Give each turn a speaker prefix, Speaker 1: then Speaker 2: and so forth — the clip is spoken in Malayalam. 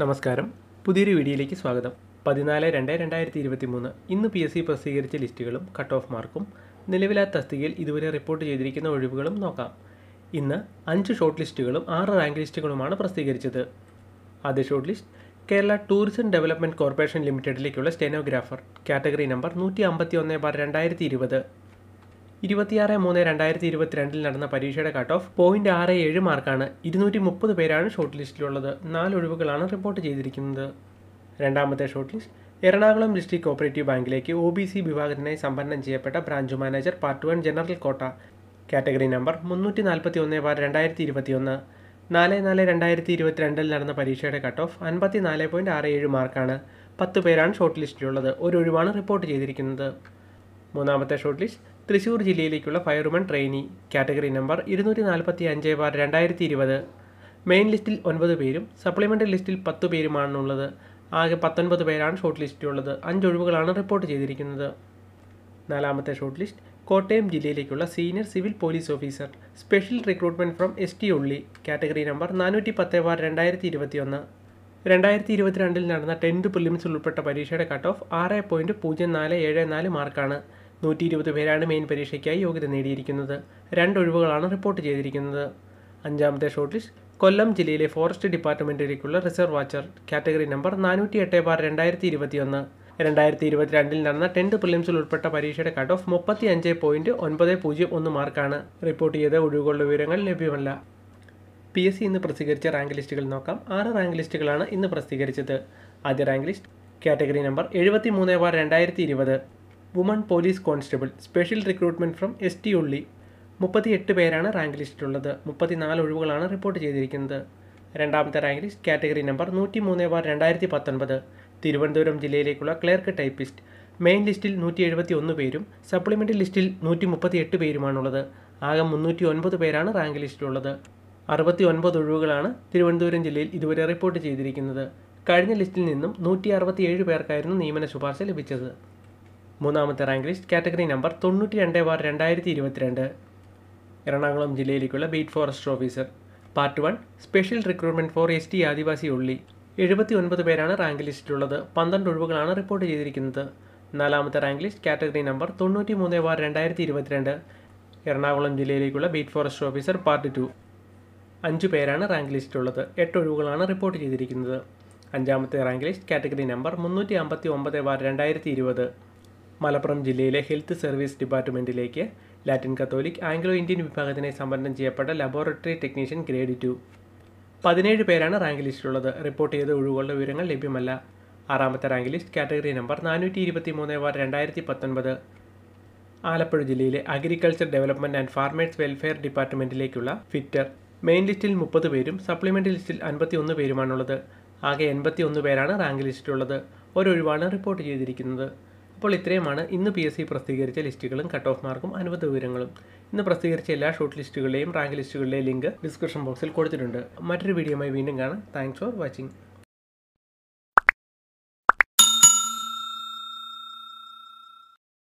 Speaker 1: നമസ്കാരം. പുതിയൊരു വീഡിയോയിലേക്ക് സ്വാഗതം. പതിനാല് രണ്ട് രണ്ടായിരത്തി ഇരുപത്തി മൂന്ന് ഇന്ന് പി എസ് സി പ്രസിദ്ധീകരിച്ച ലിസ്റ്റുകളും കട്ട് ഓഫ് മാർക്കും നിലവിലെ തസ്തികയിൽ ഇതുവരെ റിപ്പോർട്ട് ചെയ്തിരിക്കുന്ന ഒഴിവുകളും നോക്കാം. ഇന്ന് അഞ്ച് ഷോർട്ട് ലിസ്റ്റുകളും ആറ് റാങ്ക് ലിസ്റ്റുകളുമാണ് പ്രസിദ്ധീകരിച്ചത്. ആദ്യ short list Kerala tourism development corporation ലിമിറ്റഡിലേക്കുള്ള സ്റ്റെനോഗ്രാഫർ കാറ്റഗറി നമ്പർ നൂറ്റി അമ്പത്തി ഒന്ന് ബാർ രണ്ടായിരത്തി ഇരുപത് ഇരുപത്തിയാറ് മൂന്ന് രണ്ടായിരത്തി ഇരുപത്തിരണ്ടിൽ നടന്ന പരീക്ഷയുടെ കട്ട് ഓഫ് പോയിന്റ് ആറ് ഏഴ് മാർക്കാണ്. ഇരുന്നൂറ്റി മുപ്പത് പേരാണ് ഷോർട്ട് ലിസ്റ്റിലുള്ളത് നാല് ഒഴിവുകളാണ് റിപ്പോർട്ട് ചെയ്തിരിക്കുന്നത്. രണ്ടാമത്തെ short list Ernakulam district cooperative ബാങ്കിലേക്ക് ഒ ബി സി വിഭാഗത്തിനായി സമ്പന്നം ചെയ്യപ്പെട്ട branch manager part one general quota category number മുന്നൂറ്റി നാൽപ്പത്തി ഒന്ന് ബാർ രണ്ടായിരത്തി ഇരുപത്തിയൊന്ന് നാല് നാല് രണ്ടായിരത്തി ഇരുപത്തിരണ്ടിൽ നടന്ന പരീക്ഷയുടെ കട്ട് ഓഫ് അൻപത്തി നാല് പോയിന്റ് ആറ് ഏഴ് മാർക്കാണ്. പത്ത് പേരാണ് ഷോർട്ട് ലിസ്റ്റിലുള്ളത് ഒരു ഒഴിവാണ് റിപ്പോർട്ട് ചെയ്തിരിക്കുന്നത്. മൂന്നാമത്തെ ഷോർട്ട് ലിസ്റ്റ് തൃശ്ശൂർ ജില്ലയിലേക്കുള്ള ഫയർമാൻ ട്രെയിനി കാറ്റഗറി നമ്പർ ഇരുന്നൂറ്റി നാൽപ്പത്തി അഞ്ച് ബാർ രണ്ടായിരത്തി ഇരുപത് മെയിൻ ലിസ്റ്റിൽ ഒൻപത് പേരും സപ്ലിമെന്ററി ലിസ്റ്റിൽ പത്ത് പേരുമാണുള്ളത്. ആകെ പത്തൊൻപത് പേരാണ് ഷോർട്ട് ലിസ്റ്റിലുള്ളത് അഞ്ച് ഒഴിവുകളാണ് റിപ്പോർട്ട് ചെയ്തിരിക്കുന്നത്. നാലാമത്തെ short list Kottayam ജില്ലയിലേക്കുള്ള senior civil police officer special recruitment from S T only category number നാനൂറ്റി പത്ത് ബാർ രണ്ടായിരത്തി ഇരുപത്തിയൊന്ന് രണ്ടായിരത്തി ഇരുപത്തിരണ്ടിൽ നടന്ന ടെൻത്ത് പ്രിലിംസിൽ ഉൾപ്പെട്ട പരീക്ഷയുടെ കട്ട് ഓഫ് ആറ് പോയിന്റ് പൂജ്യം നാല് ഏഴ് നാല് മാർക്കാണ് നൂറ്റി ഇരുപത് പേരാണ് മെയിൻ പരീക്ഷയ്ക്കായി യോഗ്യത നേടിയിരിക്കുന്നത്. രണ്ട് ഒഴിവുകളാണ് റിപ്പോർട്ട് ചെയ്തിരിക്കുന്നത്. അഞ്ചാമത്തെ ഷോർട്ട് ലിസ്റ്റ് കൊല്ലം ജില്ലയിലെ ഫോറസ്റ്റ് ഡിപ്പാർട്ട്മെന്റിലേക്കുള്ള റിസർവ് വാച്ചർ കാറ്റഗറി നമ്പർ നാനൂറ്റി എട്ട് ബാർ രണ്ടായിരത്തി ഇരുപത്തിയൊന്ന് രണ്ടായിരത്തി ഇരുപത്തിരണ്ടിൽ നടന്ന ടെൻത്ത് പ്രിലിംസിൽ ഉൾപ്പെട്ട പരീക്ഷയുടെ കട്ട് ഓഫ് മുപ്പത്തി അഞ്ച് പോയിന്റ് ഒൻപത് പൂജ്യം ഒന്ന് മാർക്കാണ് റിപ്പോർട്ട് ചെയ്ത ഒഴിവുകളുടെ വിവരങ്ങൾ ലഭ്യമല്ല. പി എസ് സി ഇന്ന് പ്രസിദ്ധീകരിച്ച റാങ്ക് ലിസ്റ്റുകൾ നോക്കാം. ആറ് റാങ്ക് ലിസ്റ്റുകളാണ് ഇന്ന് പ്രസിദ്ധീകരിച്ചത്. ആദ്യ റാങ്ക് ലിസ്റ്റ് കാറ്റഗറി നമ്പർ എഴുപത്തി മൂന്ന് ബാർ രണ്ടായിരത്തി ഇരുപത് woman police constable special recruitment from S T only മുപ്പത്തിയെട്ട് പേരാണ് റാങ്ക് ലിസ്റ്റിലുള്ളത് മുപ്പത്തിനാല് ഒഴിവുകളാണ് റിപ്പോർട്ട് ചെയ്തിരിക്കുന്നത്. രണ്ടാമത്തെ റാങ്ക് ലിസ്റ്റ് കാറ്റഗറി നമ്പർ നൂറ്റി മൂന്ന് ബാർ രണ്ടായിരത്തി പത്തൊൻപത് തിരുവനന്തപുരം ജില്ലയിലേക്കുള്ള ക്ലർക്ക് ടൈപ്പിസ്റ്റ് മെയിൻ ലിസ്റ്റിൽ നൂറ്റി എഴുപത്തി ഒന്ന് പേരും സപ്ലിമെന്ററി ലിസ്റ്റിൽ നൂറ്റി മുപ്പത്തി എട്ട് പേരുമാണുള്ളത്. ആകെ മുന്നൂറ്റി ഒൻപത് പേരാണ് റാങ്ക് ലിസ്റ്റിലുള്ളത് അറുപത്തി ഒൻപത് ഒഴിവുകളാണ് തിരുവനന്തപുരം ജില്ലയിൽ ഇതുവരെ റിപ്പോർട്ട് ചെയ്തിരിക്കുന്നത്. കഴിഞ്ഞ ലിസ്റ്റിൽ നിന്നും നൂറ്റി അറുപത്തി ഏഴ് പേർക്കായിരുന്നു നിയമന ശുപാർശ ലഭിച്ചത്. മൂന്നാമത്തെ റാങ്ക് ലിസ്റ്റ് കാറ്റഗറി നമ്പർ തൊണ്ണൂറ്റി രണ്ട് ബാർ രണ്ടായിരത്തി ഇരുപത്തിരണ്ട് Ernakulam ജില്ലയിലേക്കുള്ള beat forest officer. Part one special recruitment for S T Adivasi only. എഴുപത്തി ഒൻപത് പേരാണ് റാങ്ക് ലിസ്റ്റിലുള്ളത്. പന്ത്രണ്ട് ഒഴിവുകളാണ് റിപ്പോർട്ട് ചെയ്തിരിക്കുന്നത്. നാലാമത്തെ റാങ്ക് ലിസ്റ്റ് കാറ്റഗറി നമ്പർ തൊണ്ണൂറ്റി മൂന്ന് ബാർ രണ്ടായിരത്തി ഇരുപത്തിരണ്ട് Ernakulam ജില്ലയിലേക്കുള്ള beat forest officer part two. അഞ്ച് പേരാണ് റാങ്ക് ലിസ്റ്റിലുള്ളത്. എട്ട് ഒഴിവുകളാണ് റിപ്പോർട്ട് ചെയ്തിരിക്കുന്നത്. അഞ്ചാമത്തെ റാങ്ക് ലിസ്റ്റ് കാറ്റഗറി നമ്പർ മുന്നൂറ്റി അമ്പത്തി ഒമ്പത് ബാർ രണ്ടായിരത്തി ഇരുപത് മലപ്പുറം ജില്ലയിലെ ഹെൽത്ത് സർവീസ് ഡിപ്പാർട്ട്മെന്റിലേക്ക് ലാറ്റിൻ കത്തോലിക് ആംഗ്ലോ ഇന്ത്യൻ വിഭാഗത്തിനെ സംവരണം ചെയ്യപ്പെട്ട ലബോറട്ടറി ടെക്നീഷ്യൻ ഗ്രേഡ് ടു. പതിനേഴ് പേരാണ് റാങ്ക് ലിസ്റ്റിലുള്ളത്. റിപ്പോർട്ട് ചെയ്ത ഒഴിവുകളുടെ വിവരങ്ങൾ ലഭ്യമല്ല. ആറാമത്തെ റാങ്ക് ലിസ്റ്റ് കാറ്റഗറി നമ്പർ നാനൂറ്റി ഇരുപത്തി മൂന്ന് വാർ രണ്ടായിരത്തി പത്തൊൻപത് ആലപ്പുഴ ജില്ലയിലെ agriculture development and farmers welfare ഡിപ്പാർട്ട്മെന്റിലേക്കുള്ള fitter. Main ലിസ്റ്റിൽ മുപ്പത് പേരും സപ്ലിമെന്ററി ലിസ്റ്റിൽ അൻപത്തി ഒന്ന് പേരുമാണുള്ളത്. ആകെ എൺപത്തി ഒന്ന് പേരാണ് റാങ്ക് ലിസ്റ്റിലുള്ളത്. ഒരൊഴിവാണ് റിപ്പോർട്ട് ചെയ്തിരിക്കുന്നത്. അപ്പോൾ ഇത്രയുമാണ് ഇന്ന് പി എസ് സി പ്രസിദ്ധീകരിച്ച ലിസ്റ്റുകളും കട്ട് ഓഫ് മാർക്കും അനുബന്ധ വിവരങ്ങളും. ഇന്ന് പ്രസിദ്ധീകരിച്ച എല്ലാ ഷോർട്ട് ലിസ്റ്റുകളുടെയും റാങ്ക് ലിസ്റ്റുകളുടെയും ലിങ്ക് ഡിസ്ക്രിപ്ഷൻ ബോക്സിൽ കൊടുത്തിട്ടുണ്ട്. മറ്റൊരു വീഡിയോയുമായി വീണ്ടും കാണാം. Thanks for watching